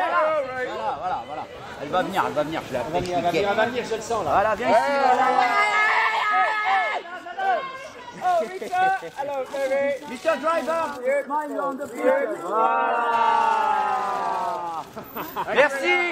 Voilà, voilà, voilà. Elle va venir, elle va venir, je l'ai appelée. Elle va venir, je le sens là. Voilà, viens ici, voilà. Oh, Hello, baby. Mr. Driver, mind on the floor. Voilà. Merci.